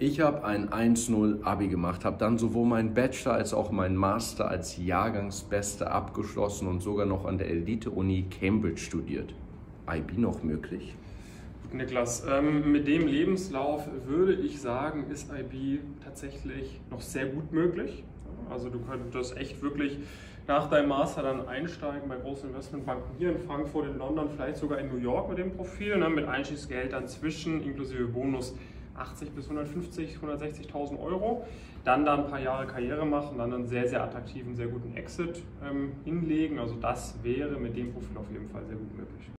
Ich habe ein 1-0 Abi gemacht, habe dann sowohl meinen Bachelor als auch meinen Master als Jahrgangsbeste abgeschlossen und sogar noch an der Elite-Uni Cambridge studiert. IB noch möglich? Niklas, ähm, mit dem Lebenslauf würde ich sagen, ist IB tatsächlich noch sehr gut möglich. Also du könntest echt wirklich nach deinem Master dann einsteigen bei großen Investmentbanken hier in Frankfurt, in London, vielleicht sogar in New York mit dem Profil, ne, mit Einstiegsgeld dann zwischen inklusive Bonus 80 bis 150, 160.000 Euro, dann da ein paar Jahre Karriere machen, dann einen sehr, sehr attraktiven, sehr guten Exit ähm, hinlegen. Also das wäre mit dem Profil auf jeden Fall sehr gut möglich.